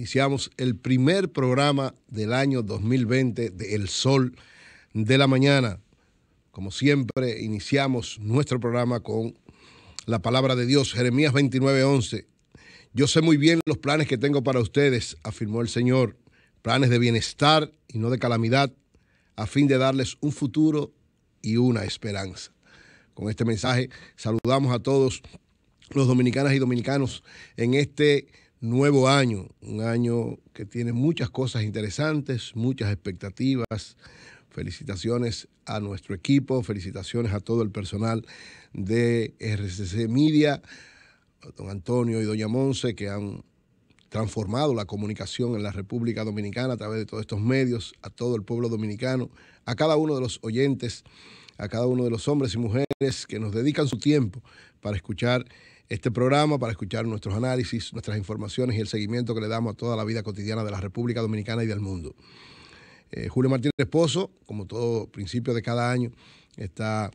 Iniciamos el primer programa del año 2020 de El Sol de la Mañana. Como siempre, iniciamos nuestro programa con la palabra de Dios, Jeremías 29:11. Yo sé muy bien los planes que tengo para ustedes, afirmó el Señor, planes de bienestar y no de calamidad, a fin de darles un futuro y una esperanza. Con este mensaje saludamos a todos los dominicanas y dominicanos en este nuevo año, un año que tiene muchas cosas interesantes, muchas expectativas. Felicitaciones a nuestro equipo, felicitaciones a todo el personal de RCC Media, don Antonio y doña Monse, que han transformado la comunicación en la República Dominicana a través de todos estos medios, a todo el pueblo dominicano, a cada uno de los oyentes, a cada uno de los hombres y mujeres que nos dedican su tiempo para escuchar este programa para escuchar nuestros análisis, nuestras informaciones y el seguimiento que le damos a toda la vida cotidiana de la República Dominicana y del mundo. Eh, Julio Martínez Esposo, como todo principio de cada año, está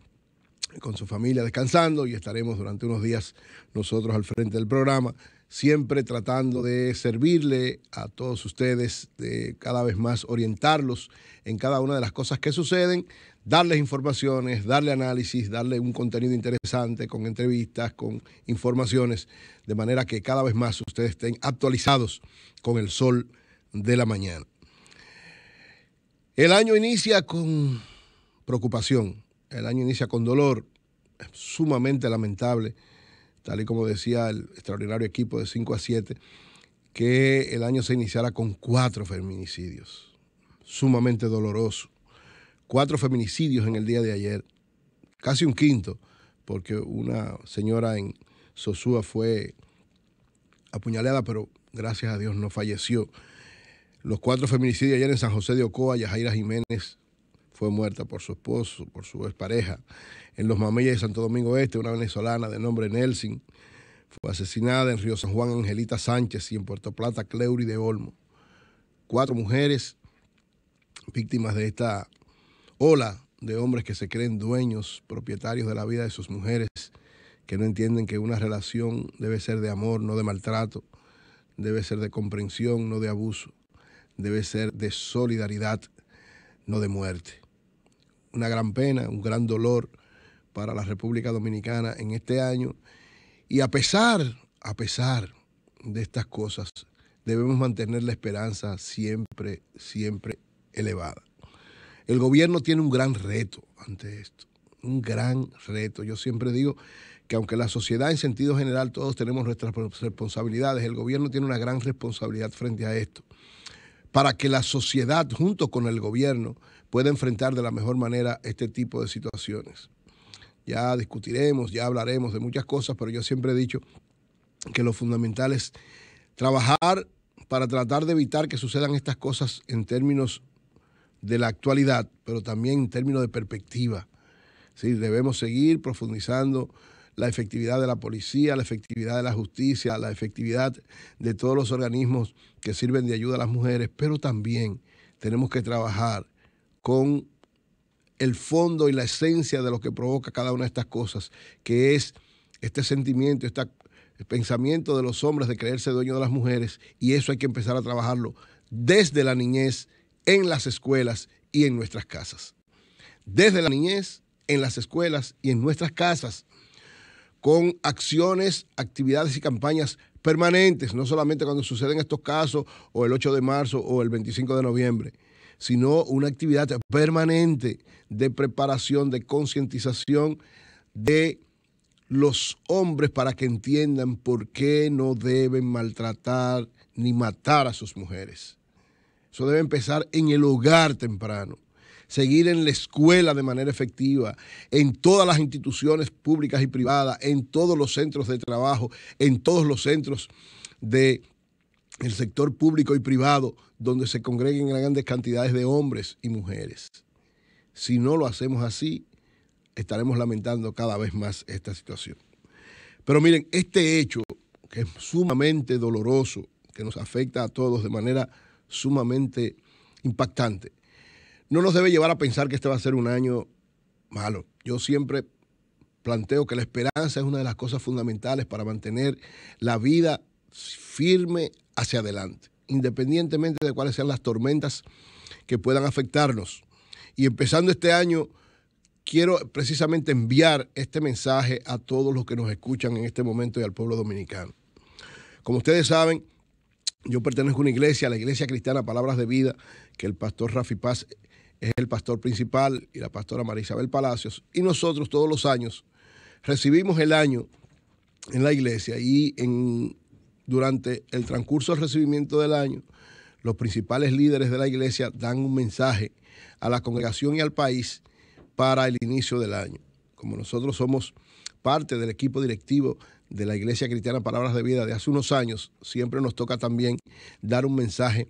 con su familia descansando y estaremos durante unos días nosotros al frente del programa, siempre tratando de servirle a todos ustedes, de cada vez más orientarlos en cada una de las cosas que suceden, darles informaciones, darle análisis, darle un contenido interesante con entrevistas, con informaciones, de manera que cada vez más ustedes estén actualizados con el sol de la mañana. El año inicia con preocupación, el año inicia con dolor, sumamente lamentable, tal y como decía el extraordinario equipo de 5 a 7, que el año se iniciara con cuatro feminicidios, sumamente doloroso cuatro feminicidios en el día de ayer, casi un quinto, porque una señora en Sosúa fue apuñaleada, pero gracias a Dios no falleció. Los cuatro feminicidios ayer en San José de Ocoa, Yajaira Jiménez fue muerta por su esposo, por su expareja. En Los Mameyes de Santo Domingo Este, una venezolana de nombre Nelson fue asesinada en Río San Juan Angelita Sánchez y en Puerto Plata Cleury de Olmo. Cuatro mujeres víctimas de esta ola de hombres que se creen dueños, propietarios de la vida de sus mujeres, que no entienden que una relación debe ser de amor, no de maltrato, debe ser de comprensión, no de abuso, debe ser de solidaridad, no de muerte. Una gran pena, un gran dolor para la República Dominicana en este año. Y a pesar, a pesar de estas cosas, debemos mantener la esperanza siempre, siempre elevada. El gobierno tiene un gran reto ante esto, un gran reto. Yo siempre digo que aunque la sociedad en sentido general todos tenemos nuestras responsabilidades, el gobierno tiene una gran responsabilidad frente a esto, para que la sociedad junto con el gobierno pueda enfrentar de la mejor manera este tipo de situaciones. Ya discutiremos, ya hablaremos de muchas cosas, pero yo siempre he dicho que lo fundamental es trabajar para tratar de evitar que sucedan estas cosas en términos de la actualidad, pero también en términos de perspectiva. ¿sí? Debemos seguir profundizando la efectividad de la policía, la efectividad de la justicia, la efectividad de todos los organismos que sirven de ayuda a las mujeres, pero también tenemos que trabajar con el fondo y la esencia de lo que provoca cada una de estas cosas, que es este sentimiento, este pensamiento de los hombres de creerse dueños de las mujeres, y eso hay que empezar a trabajarlo desde la niñez en las escuelas y en nuestras casas. Desde la niñez, en las escuelas y en nuestras casas, con acciones, actividades y campañas permanentes, no solamente cuando suceden estos casos o el 8 de marzo o el 25 de noviembre, sino una actividad permanente de preparación, de concientización de los hombres para que entiendan por qué no deben maltratar ni matar a sus mujeres. Eso debe empezar en el hogar temprano, seguir en la escuela de manera efectiva, en todas las instituciones públicas y privadas, en todos los centros de trabajo, en todos los centros del sector público y privado, donde se congreguen grandes cantidades de hombres y mujeres. Si no lo hacemos así, estaremos lamentando cada vez más esta situación. Pero miren, este hecho, que es sumamente doloroso, que nos afecta a todos de manera sumamente impactante. No nos debe llevar a pensar que este va a ser un año malo. Yo siempre planteo que la esperanza es una de las cosas fundamentales para mantener la vida firme hacia adelante. Independientemente de cuáles sean las tormentas que puedan afectarnos. Y empezando este año, quiero precisamente enviar este mensaje a todos los que nos escuchan en este momento y al pueblo dominicano. Como ustedes saben, yo pertenezco a una iglesia, la Iglesia Cristiana Palabras de Vida, que el pastor Rafi Paz es el pastor principal y la pastora María Isabel Palacios. Y nosotros todos los años recibimos el año en la iglesia y en, durante el transcurso del recibimiento del año, los principales líderes de la iglesia dan un mensaje a la congregación y al país para el inicio del año. Como nosotros somos parte del equipo directivo de la Iglesia Cristiana Palabras de Vida de hace unos años, siempre nos toca también dar un mensaje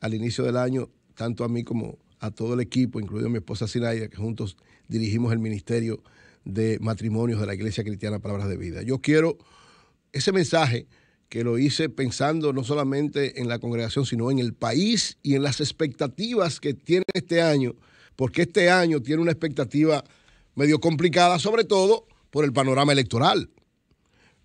al inicio del año, tanto a mí como a todo el equipo, incluido mi esposa Sinaida, que juntos dirigimos el Ministerio de Matrimonios de la Iglesia Cristiana Palabras de Vida. Yo quiero ese mensaje que lo hice pensando no solamente en la congregación, sino en el país y en las expectativas que tiene este año, porque este año tiene una expectativa medio complicada, sobre todo por el panorama electoral,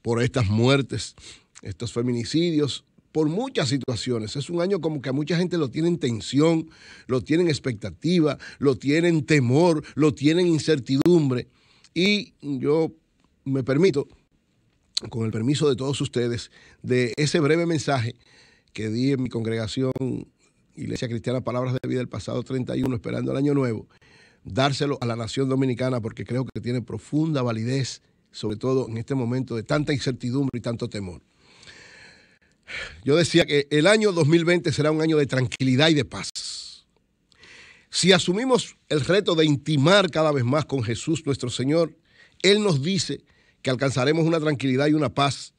por estas muertes, estos feminicidios, por muchas situaciones. Es un año como que a mucha gente lo tiene en tensión, lo tiene en expectativa, lo tiene en temor, lo tiene en incertidumbre. Y yo me permito, con el permiso de todos ustedes, de ese breve mensaje que di en mi congregación Iglesia Cristiana Palabras de Vida el pasado 31, esperando el año nuevo, dárselo a la nación dominicana porque creo que tiene profunda validez, sobre todo en este momento de tanta incertidumbre y tanto temor. Yo decía que el año 2020 será un año de tranquilidad y de paz. Si asumimos el reto de intimar cada vez más con Jesús nuestro Señor, Él nos dice que alcanzaremos una tranquilidad y una paz,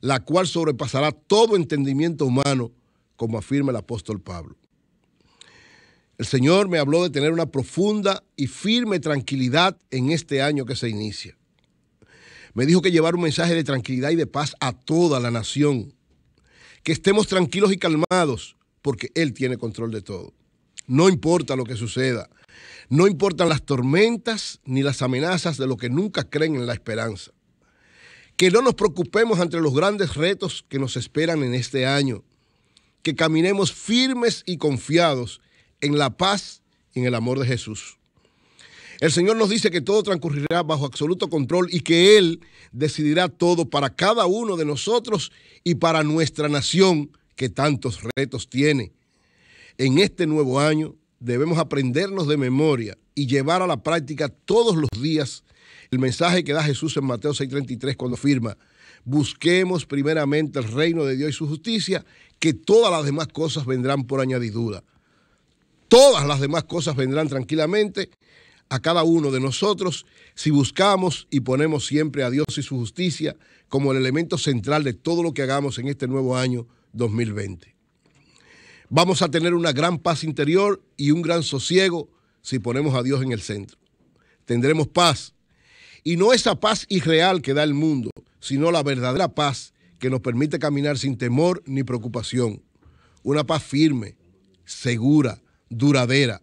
la cual sobrepasará todo entendimiento humano, como afirma el apóstol Pablo. El Señor me habló de tener una profunda y firme tranquilidad en este año que se inicia. Me dijo que llevar un mensaje de tranquilidad y de paz a toda la nación que estemos tranquilos y calmados, porque Él tiene control de todo. No importa lo que suceda, no importan las tormentas ni las amenazas de los que nunca creen en la esperanza. Que no nos preocupemos ante los grandes retos que nos esperan en este año. Que caminemos firmes y confiados en la paz y en el amor de Jesús. El Señor nos dice que todo transcurrirá bajo absoluto control y que Él decidirá todo para cada uno de nosotros y para nuestra nación que tantos retos tiene. En este nuevo año debemos aprendernos de memoria y llevar a la práctica todos los días el mensaje que da Jesús en Mateo 6:33 cuando afirma, busquemos primeramente el reino de Dios y su justicia, que todas las demás cosas vendrán por añadidura. Todas las demás cosas vendrán tranquilamente a cada uno de nosotros si buscamos y ponemos siempre a Dios y su justicia como el elemento central de todo lo que hagamos en este nuevo año 2020. Vamos a tener una gran paz interior y un gran sosiego si ponemos a Dios en el centro. Tendremos paz. Y no esa paz irreal que da el mundo, sino la verdadera paz que nos permite caminar sin temor ni preocupación. Una paz firme, segura, duradera,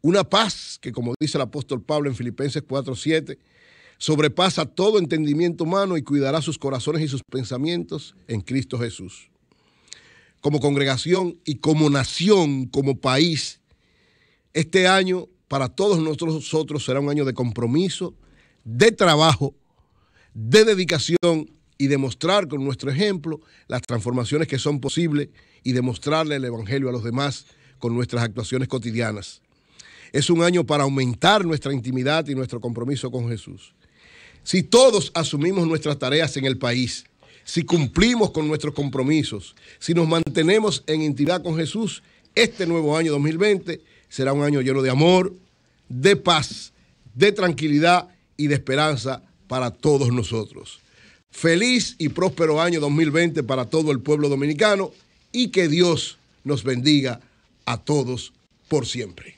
una paz que, como dice el apóstol Pablo en Filipenses 4:7, sobrepasa todo entendimiento humano y cuidará sus corazones y sus pensamientos en Cristo Jesús. Como congregación y como nación, como país, este año para todos nosotros será un año de compromiso, de trabajo, de dedicación y demostrar con nuestro ejemplo las transformaciones que son posibles y demostrarle el Evangelio a los demás con nuestras actuaciones cotidianas. Es un año para aumentar nuestra intimidad y nuestro compromiso con Jesús. Si todos asumimos nuestras tareas en el país, si cumplimos con nuestros compromisos, si nos mantenemos en intimidad con Jesús, este nuevo año 2020 será un año lleno de amor, de paz, de tranquilidad y de esperanza para todos nosotros. Feliz y próspero año 2020 para todo el pueblo dominicano y que Dios nos bendiga a todos por siempre.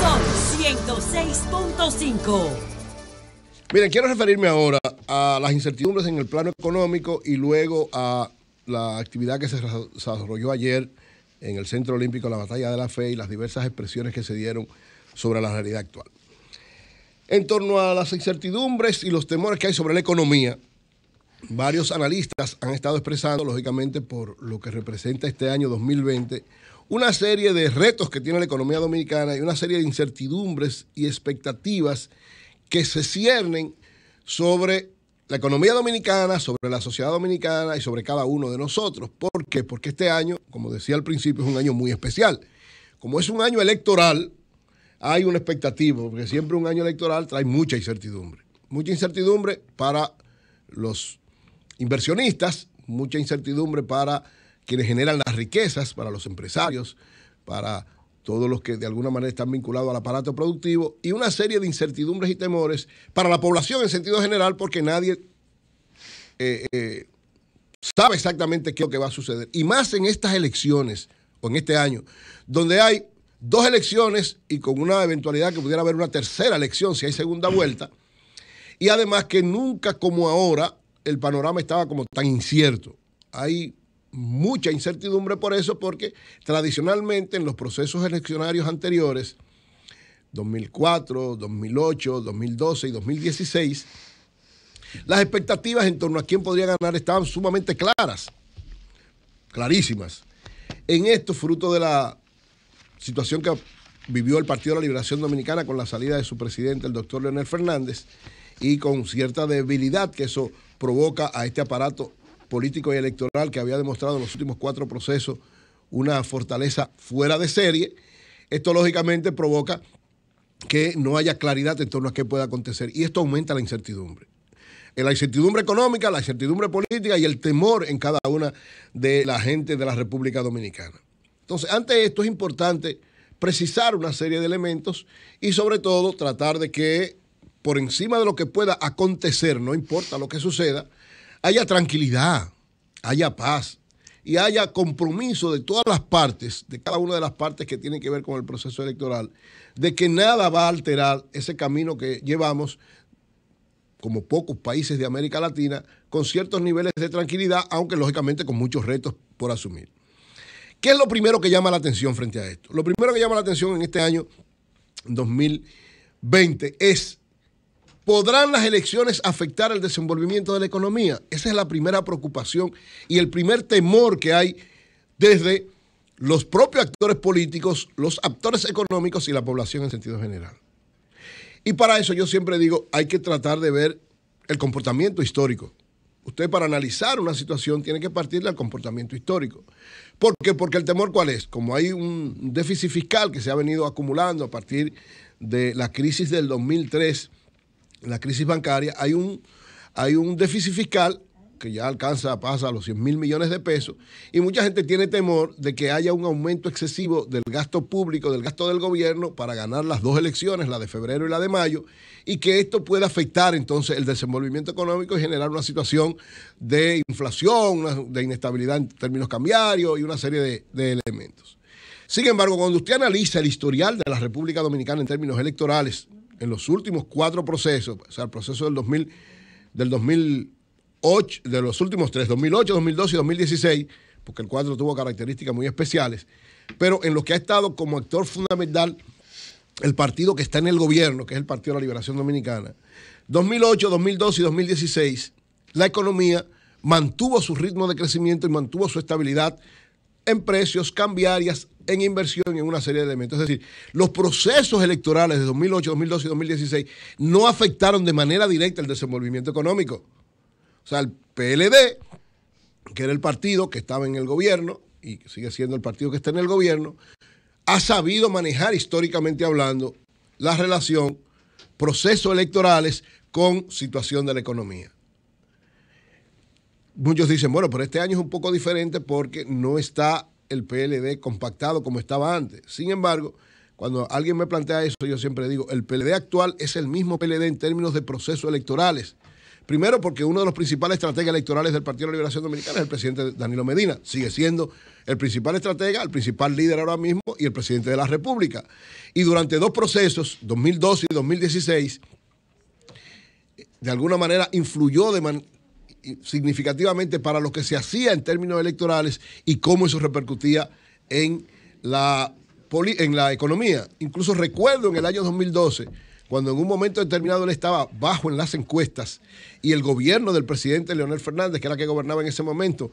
Son 106.5. Miren, quiero referirme ahora a las incertidumbres en el plano económico y luego a la actividad que se desarrolló ayer en el Centro Olímpico, la Batalla de la Fe y las diversas expresiones que se dieron sobre la realidad actual. En torno a las incertidumbres y los temores que hay sobre la economía, varios analistas han estado expresando, lógicamente, por lo que representa este año 2020, una serie de retos que tiene la economía dominicana y una serie de incertidumbres y expectativas que se ciernen sobre la economía dominicana, sobre la sociedad dominicana y sobre cada uno de nosotros. ¿Por qué? Porque este año, como decía al principio, es un año muy especial. Como es un año electoral, hay una expectativa, porque siempre un año electoral trae mucha incertidumbre. Mucha incertidumbre para los inversionistas, mucha incertidumbre para quienes generan las riquezas, para los empresarios, para todos los que de alguna manera están vinculados al aparato productivo, y una serie de incertidumbres y temores para la población en sentido general, porque nadie eh, eh, sabe exactamente qué es lo que va a suceder. Y más en estas elecciones, o en este año, donde hay dos elecciones y con una eventualidad que pudiera haber una tercera elección si hay segunda vuelta, y además que nunca como ahora el panorama estaba como tan incierto. Hay mucha incertidumbre por eso, porque tradicionalmente en los procesos eleccionarios anteriores, 2004, 2008, 2012 y 2016, las expectativas en torno a quién podría ganar estaban sumamente claras, clarísimas. En esto, fruto de la situación que vivió el Partido de la Liberación Dominicana con la salida de su presidente, el doctor Leonel Fernández, y con cierta debilidad que eso provoca a este aparato político y electoral que había demostrado en los últimos cuatro procesos una fortaleza fuera de serie, esto lógicamente provoca que no haya claridad en torno a qué puede acontecer y esto aumenta la incertidumbre. La incertidumbre económica, la incertidumbre política y el temor en cada una de la gente de la República Dominicana. Entonces, ante esto es importante precisar una serie de elementos y sobre todo tratar de que por encima de lo que pueda acontecer, no importa lo que suceda, haya tranquilidad, haya paz y haya compromiso de todas las partes, de cada una de las partes que tienen que ver con el proceso electoral, de que nada va a alterar ese camino que llevamos, como pocos países de América Latina, con ciertos niveles de tranquilidad, aunque lógicamente con muchos retos por asumir. ¿Qué es lo primero que llama la atención frente a esto? Lo primero que llama la atención en este año 2020 es ¿Podrán las elecciones afectar el desenvolvimiento de la economía? Esa es la primera preocupación y el primer temor que hay desde los propios actores políticos, los actores económicos y la población en sentido general. Y para eso yo siempre digo, hay que tratar de ver el comportamiento histórico. Usted para analizar una situación tiene que partir del comportamiento histórico. ¿Por qué? Porque el temor cuál es? Como hay un déficit fiscal que se ha venido acumulando a partir de la crisis del 2003, la crisis bancaria, hay un, hay un déficit fiscal que ya alcanza, pasa a los 100 mil millones de pesos, y mucha gente tiene temor de que haya un aumento excesivo del gasto público, del gasto del gobierno, para ganar las dos elecciones, la de febrero y la de mayo, y que esto pueda afectar entonces el desenvolvimiento económico y generar una situación de inflación, de inestabilidad en términos cambiarios y una serie de, de elementos. Sin embargo, cuando usted analiza el historial de la República Dominicana en términos electorales, en los últimos cuatro procesos, o sea, el proceso del 2000, del 2008, de los últimos tres, 2008, 2012 y 2016, porque el cuadro tuvo características muy especiales, pero en lo que ha estado como actor fundamental el partido que está en el gobierno, que es el Partido de la Liberación Dominicana, 2008, 2012 y 2016, la economía mantuvo su ritmo de crecimiento y mantuvo su estabilidad en precios, cambiarias, en inversión y en una serie de elementos. Es decir, los procesos electorales de 2008, 2012 y 2016 no afectaron de manera directa el desenvolvimiento económico. O sea, el PLD, que era el partido que estaba en el gobierno y sigue siendo el partido que está en el gobierno, ha sabido manejar históricamente hablando la relación procesos electorales con situación de la economía. Muchos dicen, bueno, pero este año es un poco diferente porque no está el PLD compactado como estaba antes. Sin embargo, cuando alguien me plantea eso, yo siempre digo, el PLD actual es el mismo PLD en términos de procesos electorales. Primero porque uno de los principales estrategas electorales del Partido de la Liberación Dominicana es el presidente Danilo Medina. Sigue siendo el principal estratega, el principal líder ahora mismo y el presidente de la República. Y durante dos procesos, 2012 y 2016, de alguna manera influyó de, man significativamente para lo que se hacía en términos electorales y cómo eso repercutía en la, en la economía. Incluso recuerdo en el año 2012, cuando en un momento determinado él estaba bajo en las encuestas y el gobierno del presidente Leonel Fernández, que era el que gobernaba en ese momento,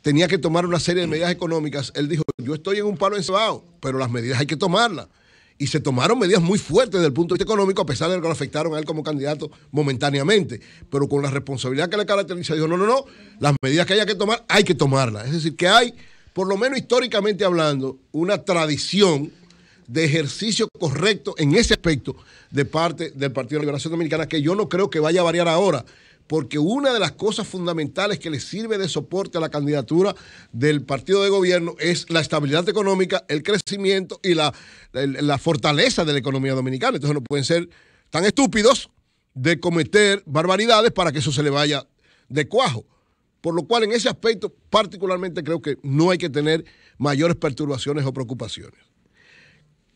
tenía que tomar una serie de medidas económicas, él dijo, yo estoy en un palo encebado, pero las medidas hay que tomarlas. Y se tomaron medidas muy fuertes desde el punto de vista económico, a pesar de que lo afectaron a él como candidato momentáneamente. Pero con la responsabilidad que le caracteriza, dijo, no, no, no, las medidas que haya que tomar, hay que tomarlas. Es decir, que hay, por lo menos históricamente hablando, una tradición de ejercicio correcto en ese aspecto de parte del Partido de Liberación Dominicana, que yo no creo que vaya a variar ahora porque una de las cosas fundamentales que le sirve de soporte a la candidatura del partido de gobierno es la estabilidad económica, el crecimiento y la, la, fortaleza de la economía dominicana. Entonces no pueden ser tan estúpidos de cometer barbaridades para que eso se le vaya de cuajo. Por lo cual, en ese aspecto, particularmente creo que no hay que tener mayores perturbaciones o preocupaciones.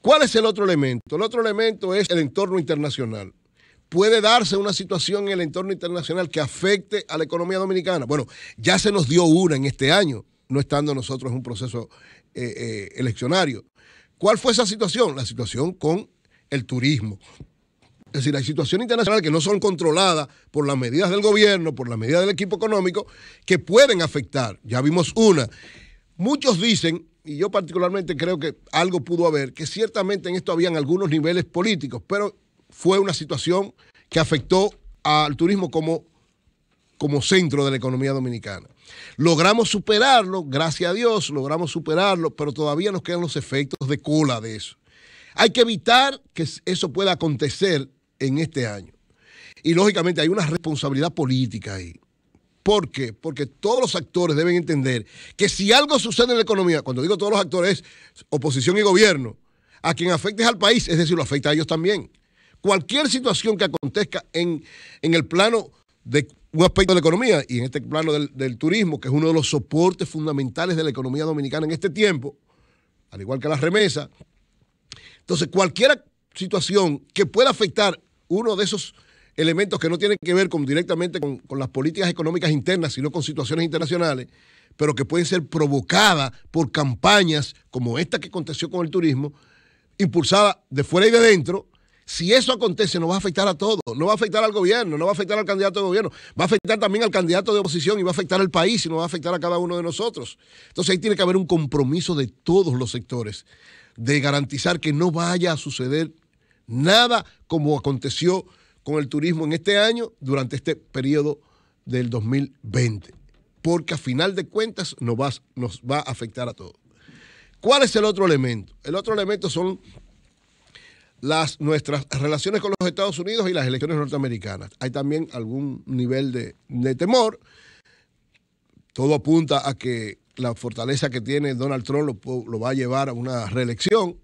¿Cuál es el otro elemento? El otro elemento es el entorno internacional puede darse una situación en el entorno internacional que afecte a la economía dominicana. Bueno, ya se nos dio una en este año, no estando nosotros en un proceso eh, eh, eleccionario. ¿Cuál fue esa situación? La situación con el turismo. Es decir, hay situaciones internacionales que no son controladas por las medidas del gobierno, por las medidas del equipo económico, que pueden afectar. Ya vimos una. Muchos dicen, y yo particularmente creo que algo pudo haber, que ciertamente en esto habían algunos niveles políticos, pero fue una situación que afectó al turismo como, como centro de la economía dominicana. Logramos superarlo, gracias a Dios, logramos superarlo, pero todavía nos quedan los efectos de cola de eso. Hay que evitar que eso pueda acontecer en este año. Y lógicamente hay una responsabilidad política ahí. ¿Por qué? Porque todos los actores deben entender que si algo sucede en la economía, cuando digo todos los actores, oposición y gobierno, a quien afecte al país, es decir, lo afecta a ellos también cualquier situación que acontezca en, el plano de un aspecto de la economía y en este plano del, turismo, que es uno de los soportes fundamentales de la economía dominicana en este tiempo, al igual que la remesa. Entonces, cualquier situación que pueda afectar uno de esos elementos que no tienen que ver con, directamente con, con, las políticas económicas internas, sino con situaciones internacionales, pero que pueden ser provocadas por campañas como esta que aconteció con el turismo, impulsada de fuera y de dentro, si eso acontece, nos va a afectar a todos. No va a afectar al gobierno, no va a afectar al candidato de gobierno, va a afectar también al candidato de oposición y va a afectar al país y nos va a afectar a cada uno de nosotros. Entonces ahí tiene que haber un compromiso de todos los sectores de garantizar que no vaya a suceder nada como aconteció con el turismo en este año durante este periodo del 2020. Porque a final de cuentas nos va, nos va a afectar a todos. ¿Cuál es el otro elemento? El otro elemento son las, nuestras relaciones con los Estados Unidos y las elecciones norteamericanas. Hay también algún nivel de, temor. Todo apunta a que la fortaleza que tiene Donald Trump lo, va a llevar a una reelección.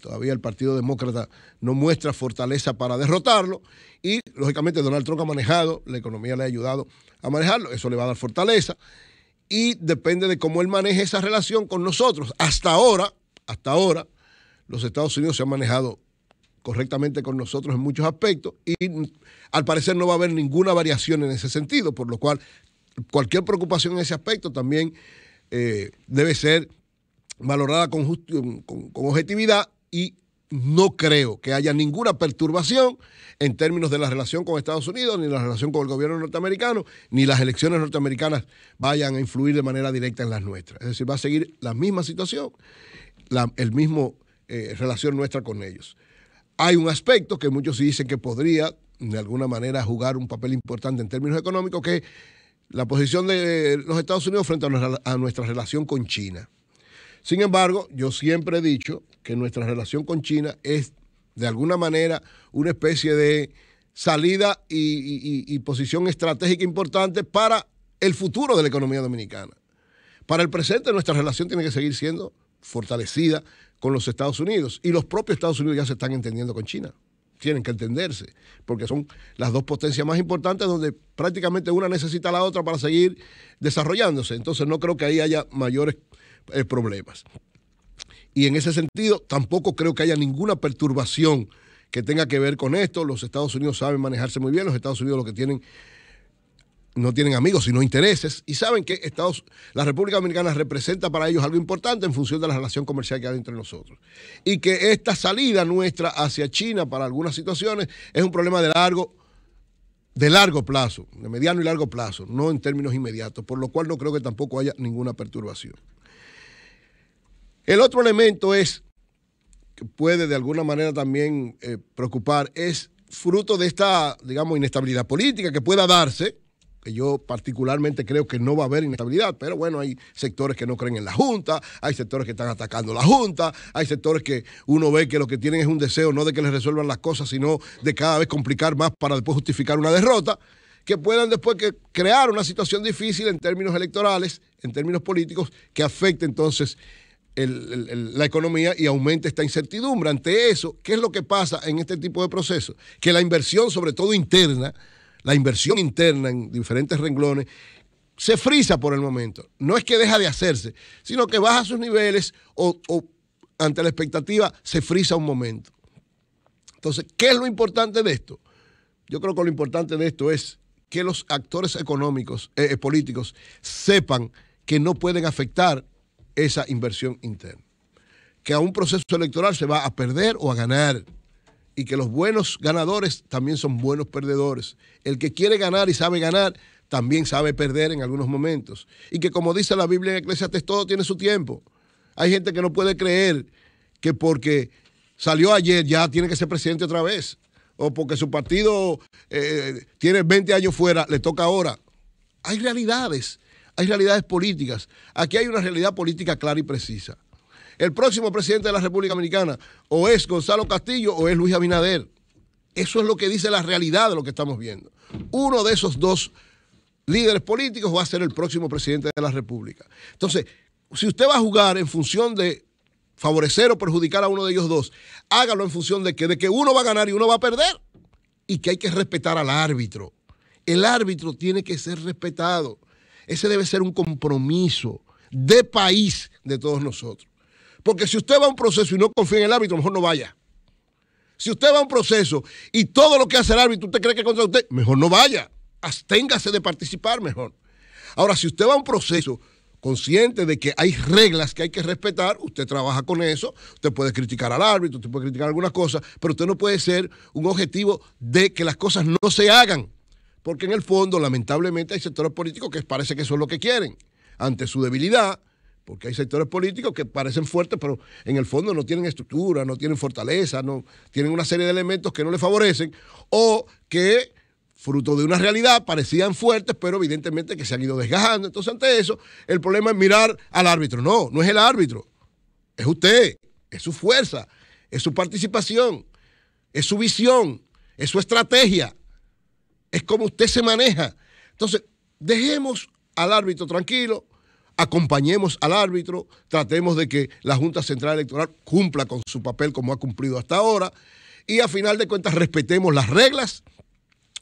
todavía el Partido Demócrata no muestra fortaleza para derrotarlo y lógicamente Donald Trump ha manejado, la economía le ha ayudado a manejarlo, eso le va a dar fortaleza y depende de cómo él maneje esa relación con nosotros. Hasta ahora, hasta ahora, los Estados Unidos se han manejado correctamente con nosotros en muchos aspectos y al parecer no va a haber ninguna variación en ese sentido, por lo cual cualquier preocupación en ese aspecto también eh, debe ser valorada con, con, objetividad y no creo que haya ninguna perturbación en términos de la relación con Estados Unidos, ni la relación con el gobierno norteamericano, ni las elecciones norteamericanas vayan a influir de manera directa en las nuestras. Es decir, va a seguir la misma situación, el mismo eh, relación nuestra con ellos. Hay un aspecto que muchos dicen que podría de alguna manera jugar un papel importante en términos económicos, que es la posición de los Estados Unidos frente a nuestra, relación con China. Sin embargo, yo siempre he dicho que nuestra relación con China es de alguna manera una especie de salida y, posición estratégica importante para el futuro de la economía dominicana. Para el presente nuestra relación tiene que seguir siendo fortalecida con los Estados Unidos. Y los propios Estados Unidos ya se están entendiendo con China. Tienen que entenderse, porque son las dos potencias más importantes donde prácticamente una necesita a la otra para seguir desarrollándose. Entonces no creo que ahí haya mayores eh, problemas. Y en ese sentido, tampoco creo que haya ninguna perturbación que tenga que ver con esto. Los Estados Unidos saben manejarse muy bien. Los Estados Unidos lo que tienen no tienen amigos, sino intereses, y saben que Estados, la República Dominicana representa para ellos algo importante en función de la relación comercial que hay entre nosotros. Y que esta salida nuestra hacia China para algunas situaciones es un problema de largo, de largo plazo, de mediano y largo plazo, no en términos inmediatos, por lo cual no creo que tampoco haya ninguna perturbación. El otro elemento es, que puede de alguna manera también eh, preocupar, es fruto de esta, digamos, inestabilidad política que pueda darse, yo particularmente creo que no va a haber inestabilidad, pero bueno, hay sectores que no creen en la Junta, hay sectores que están atacando la Junta, hay sectores que uno ve que lo que tienen es un deseo no de que les resuelvan las cosas, sino de cada vez complicar más para después justificar una derrota, que puedan después que crear una situación difícil en términos electorales, en términos políticos, que afecte entonces la economía y aumente esta incertidumbre. Ante eso, ¿qué es lo que pasa en este tipo de procesos? Que la inversión, sobre todo interna, la inversión interna en diferentes renglones, se frisa por el momento. No es que deja de hacerse, sino que baja sus niveles o, ante la expectativa se frisa un momento. Entonces, ¿qué es lo importante de esto? Yo creo que lo importante de esto es que los actores económicos, eh, políticos, sepan que no pueden afectar esa inversión interna. Que a un proceso electoral se va a perder o a ganar. Y que los buenos ganadores también son buenos perdedores. El que quiere ganar y sabe ganar también sabe perder en algunos momentos. Y que como dice la Biblia en Eclesiastes, todo tiene su tiempo. Hay gente que no puede creer que porque salió ayer ya tiene que ser presidente otra vez. O porque su partido eh, tiene 20 años fuera, le toca ahora. Hay realidades hay realidades políticas. Aquí hay una realidad política clara y precisa. El próximo presidente de la República Dominicana o es Gonzalo Castillo o es Luis Abinader. Eso es lo que dice la realidad de lo que estamos viendo. Uno de esos dos líderes políticos va a ser el próximo presidente de la República. Entonces, si usted va a jugar en función de favorecer o perjudicar a uno de ellos dos, hágalo en función de que, de que uno va a ganar y uno va a perder. Y que hay que respetar al árbitro. El árbitro tiene que ser respetado. Ese debe ser un compromiso de país de todos nosotros. Porque si usted va a un proceso y no confía en el árbitro, mejor no vaya. Si usted va a un proceso y todo lo que hace el árbitro usted cree que es contra usted, mejor no vaya. Absténgase de participar mejor. Ahora, si usted va a un proceso consciente de que hay reglas que hay que respetar, usted trabaja con eso, usted puede criticar al árbitro, usted puede criticar algunas cosas, pero usted no puede ser un objetivo de que las cosas no se hagan porque en el fondo, lamentablemente, hay sectores políticos que parece que es lo que quieren, ante su debilidad, porque hay sectores políticos que parecen fuertes, pero en el fondo no tienen estructura, no tienen fortaleza, no tienen una serie de elementos que no les favorecen, o que, fruto de una realidad, parecían fuertes, pero evidentemente que se han ido desgajando. Entonces, ante eso, el problema es mirar al árbitro. No, no es el árbitro, es usted, es su fuerza, es su participación, es su visión, es su estrategia es como usted se maneja. Entonces, dejemos al árbitro tranquilo, acompañemos al árbitro, tratemos de que la Junta Central Electoral cumpla con su papel como ha cumplido hasta ahora y a final de cuentas respetemos las reglas,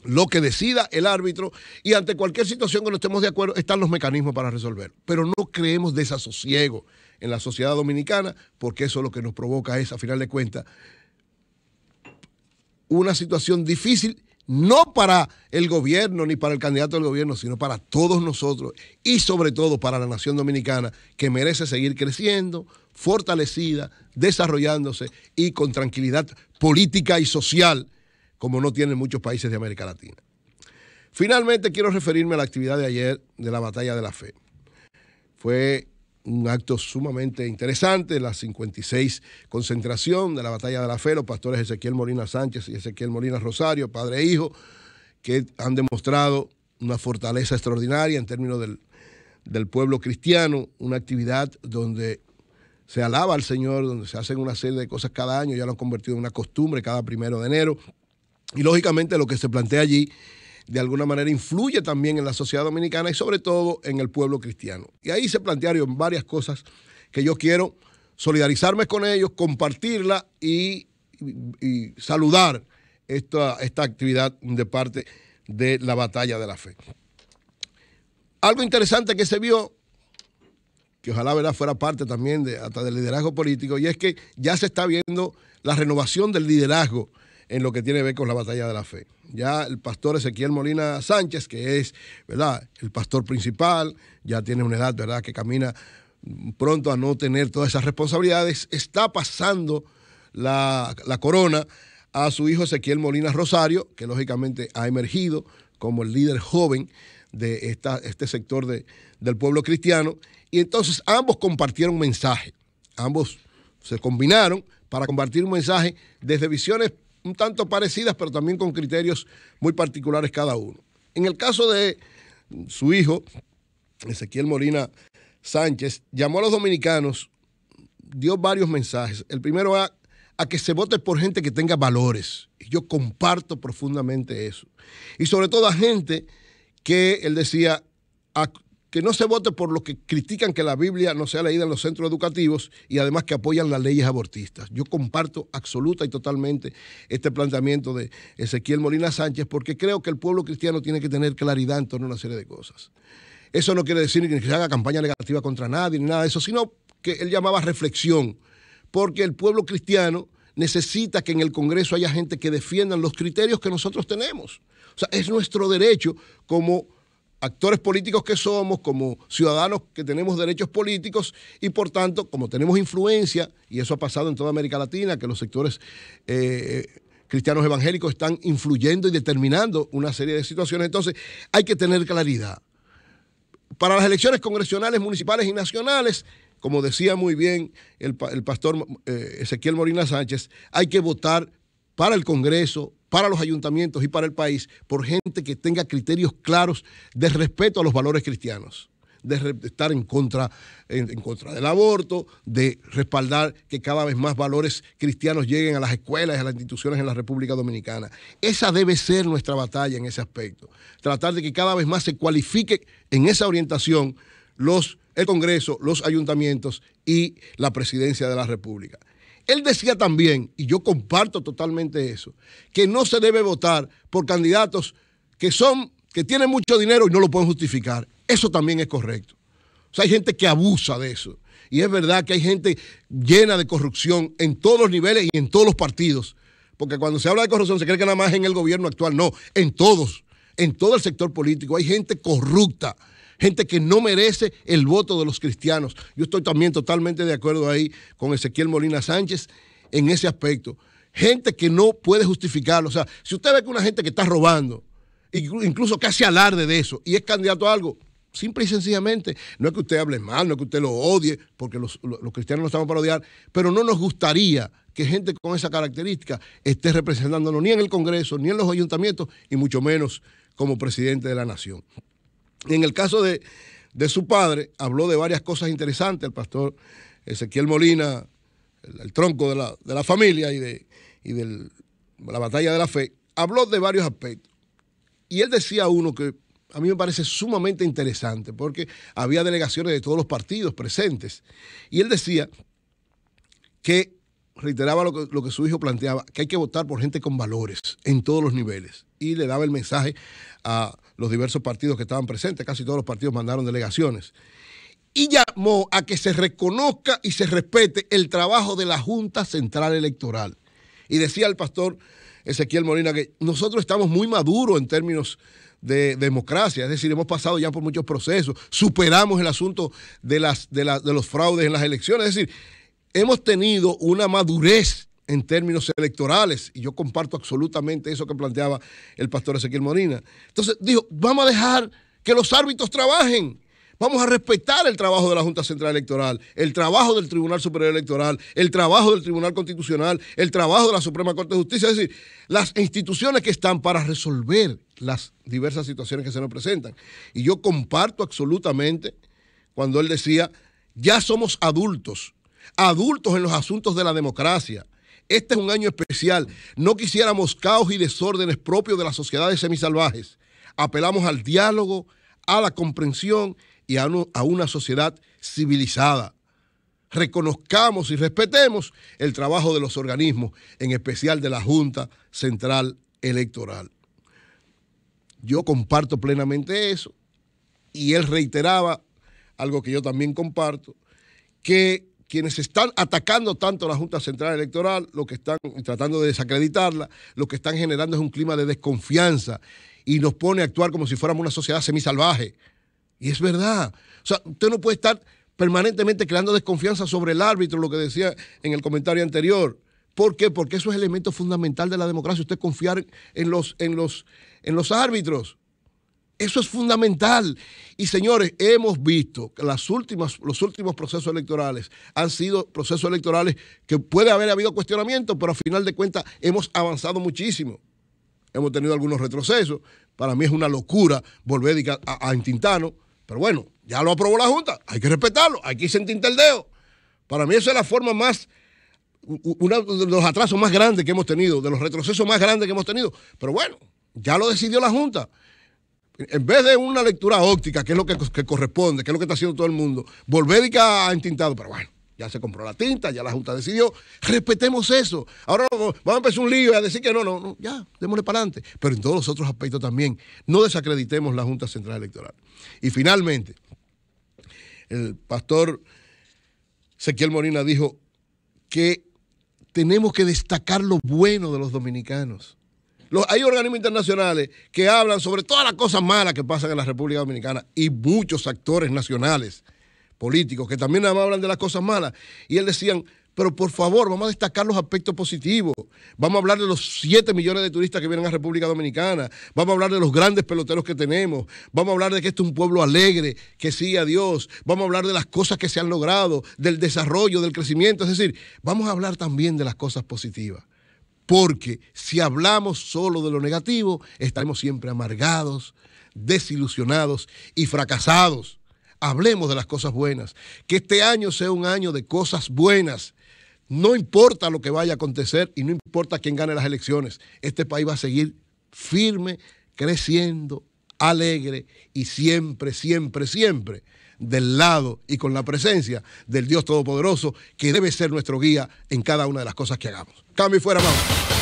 lo que decida el árbitro y ante cualquier situación que no estemos de acuerdo están los mecanismos para resolver. Pero no creemos desasosiego en la sociedad dominicana porque eso lo que nos provoca es, a final de cuentas, una situación difícil no para el gobierno ni para el candidato del gobierno, sino para todos nosotros y sobre todo para la nación dominicana que merece seguir creciendo, fortalecida, desarrollándose y con tranquilidad política y social como no tienen muchos países de América Latina. Finalmente quiero referirme a la actividad de ayer de la Batalla de la Fe. Fue un acto sumamente interesante, la 56 concentración de la Batalla de la Fe, los pastores Ezequiel Molina Sánchez y Ezequiel Molina Rosario, padre e hijo, que han demostrado una fortaleza extraordinaria en términos del, del pueblo cristiano, una actividad donde se alaba al Señor, donde se hacen una serie de cosas cada año, ya lo han convertido en una costumbre cada primero de enero. Y lógicamente lo que se plantea allí de alguna manera influye también en la sociedad dominicana y sobre todo en el pueblo cristiano. Y ahí se plantearon varias cosas que yo quiero solidarizarme con ellos, compartirla y, saludar esta, esta actividad de parte de la batalla de la fe. Algo interesante que se vio, que ojalá ¿verdad? fuera parte también de, hasta del liderazgo político, y es que ya se está viendo la renovación del liderazgo en lo que tiene que ver con la batalla de la fe. Ya el pastor Ezequiel Molina Sánchez, que es, ¿verdad?, el pastor principal, ya tiene una edad, ¿verdad?, que camina pronto a no tener todas esas responsabilidades, está pasando la, la corona a su hijo Ezequiel Molina Rosario, que lógicamente ha emergido como el líder joven de esta, este sector de, del pueblo cristiano. Y entonces ambos compartieron mensaje, ambos se combinaron para compartir un mensaje desde visiones un tanto parecidas, pero también con criterios muy particulares cada uno. En el caso de su hijo, Ezequiel Molina Sánchez, llamó a los dominicanos, dio varios mensajes. El primero a, a que se vote por gente que tenga valores. Yo comparto profundamente eso. Y sobre todo a gente que él decía, que no se vote por los que critican que la Biblia no sea leída en los centros educativos y además que apoyan las leyes abortistas. Yo comparto absoluta y totalmente este planteamiento de Ezequiel Molina Sánchez porque creo que el pueblo cristiano tiene que tener claridad en torno a una serie de cosas. Eso no quiere decir que se haga campaña negativa contra nadie ni nada de eso, sino que él llamaba reflexión, porque el pueblo cristiano necesita que en el Congreso haya gente que defiendan los criterios que nosotros tenemos. O sea, es nuestro derecho como actores políticos que somos, como ciudadanos que tenemos derechos políticos y por tanto, como tenemos influencia, y eso ha pasado en toda América Latina, que los sectores eh, cristianos evangélicos están influyendo y determinando una serie de situaciones, entonces hay que tener claridad. Para las elecciones congresionales, municipales y nacionales, como decía muy bien el, el pastor eh, Ezequiel Morina Sánchez, hay que votar para el Congreso, para los ayuntamientos y para el país por gente que tenga criterios claros de respeto a los valores cristianos, de estar en contra, en, contra del aborto, de respaldar que cada vez más valores cristianos lleguen a las escuelas y a las instituciones en la República Dominicana. Esa debe ser nuestra batalla en ese aspecto. Tratar de que cada vez más se cualifique en esa orientación el Congreso, los ayuntamientos y la presidencia de la República. Él decía también, y yo comparto totalmente eso, que no se debe votar por candidatos que son, que tienen mucho dinero y no lo pueden justificar. Eso también es correcto. O sea, hay gente que abusa de eso. Y es verdad que hay gente llena de corrupción en todos los niveles y en todos los partidos. Porque cuando se habla de corrupción se cree que nada más en el gobierno actual. No, en todos, en todo el sector político. Hay gente corrupta gente que no merece el voto de los cristianos. Yo estoy también totalmente de acuerdo ahí con Ezequiel Molina Sánchez en ese aspecto. Gente que no puede justificarlo. O sea, si usted ve que una gente que está robando, incluso que hace alarde de eso, y es candidato a algo, simple y sencillamente, no es que usted hable mal, no es que usted lo odie, porque los, los cristianos no estamos para odiar, pero no nos gustaría que gente con esa característica esté representándonos ni en el Congreso, ni en los ayuntamientos, y mucho menos como presidente de la nación. En el caso de, de su padre, habló de varias cosas interesantes, el pastor Ezequiel Molina, el, tronco de la, de la, familia y de, y de la batalla de la fe, habló de varios aspectos. Y él decía uno que a mí me parece sumamente interesante, porque había delegaciones de todos los partidos presentes. Y él decía que reiteraba lo que, su hijo planteaba, que hay que votar por gente con valores en todos los niveles. Y le daba el mensaje a los diversos partidos que estaban presentes, casi todos los partidos mandaron delegaciones. Y llamó a que se reconozca y se respete el trabajo de la Junta Central Electoral. Y decía el pastor Ezequiel Molina que nosotros estamos muy maduros en términos de democracia, es decir, hemos pasado ya por muchos procesos, superamos el asunto de, las, de, de los fraudes en las elecciones, es decir, hemos tenido una madurez en términos electorales, y yo comparto absolutamente eso que planteaba el pastor Ezequiel Molina. Entonces dijo, vamos a dejar que los árbitros trabajen, vamos a respetar el trabajo de la Junta Central Electoral, el trabajo del Tribunal Superior Electoral, el trabajo del Tribunal Constitucional, el trabajo de la Suprema Corte de Justicia, es decir, las instituciones que están para resolver las diversas situaciones que se nos presentan. Y yo comparto absolutamente cuando él decía, ya somos adultos, adultos en los asuntos de la democracia. Este es un año especial. No quisiéramos caos y desórdenes propios de las sociedades semisalvajes. Apelamos al diálogo, a la comprensión y a, una sociedad civilizada. Reconozcamos y respetemos el trabajo de los organismos, en especial de la Junta Central Electoral. Yo comparto plenamente eso y él reiteraba algo que yo también comparto, que quienes están atacando tanto a la Junta Central Electoral, lo que están tratando de desacreditarla, lo que están generando es un clima de desconfianza y nos pone a actuar como si fuéramos una sociedad semisalvaje. Y es verdad. O sea, usted no puede estar permanentemente creando desconfianza sobre el árbitro, lo que decía en el comentario anterior. ¿Por qué? Porque eso es el elemento fundamental de la democracia, usted confiar en los, en los, en los árbitros. Eso es fundamental. Y señores, hemos visto que las últimas, los últimos procesos electorales han sido procesos electorales que puede haber habido cuestionamiento, pero a final de cuentas hemos avanzado muchísimo. Hemos tenido algunos retrocesos. Para mí es una locura volver a, a Intintano, pero bueno, ya lo aprobó la Junta, hay que respetarlo, hay que irse el dedo. Para mí esa es la forma más, uno de los atrasos más grandes que hemos tenido, de los retrocesos más grandes que hemos tenido. Pero bueno, ya lo decidió la Junta en vez de una lectura óptica, que es lo que, corresponde, que es lo que está haciendo todo el mundo, volver a entintado, pero bueno, ya se compró la tinta, ya la Junta decidió, respetemos eso. Ahora vamos a empezar un lío y a decir que no, no, no, ya, démosle para adelante. Pero en todos los otros aspectos también, no desacreditemos la Junta Central Electoral. Y finalmente, el pastor Ezequiel Morina dijo que tenemos que destacar lo bueno de los dominicanos hay organismos internacionales que hablan sobre todas las cosas malas que pasan en la República Dominicana y muchos actores nacionales, políticos, que también hablan de las cosas malas. Y él decían, pero por favor, vamos a destacar los aspectos positivos. Vamos a hablar de los 7 millones de turistas que vienen a República Dominicana. Vamos a hablar de los grandes peloteros que tenemos. Vamos a hablar de que este es un pueblo alegre, que sigue a Dios. Vamos a hablar de las cosas que se han logrado, del desarrollo, del crecimiento. Es decir, vamos a hablar también de las cosas positivas. Porque si hablamos solo de lo negativo, estaremos siempre amargados, desilusionados y fracasados. Hablemos de las cosas buenas. Que este año sea un año de cosas buenas. No importa lo que vaya a acontecer y no importa quién gane las elecciones. Este país va a seguir firme, creciendo, alegre y siempre, siempre, siempre del lado y con la presencia del Dios Todopoderoso, que debe ser nuestro guía en cada una de las cosas que hagamos. Cambio y fuera, vamos.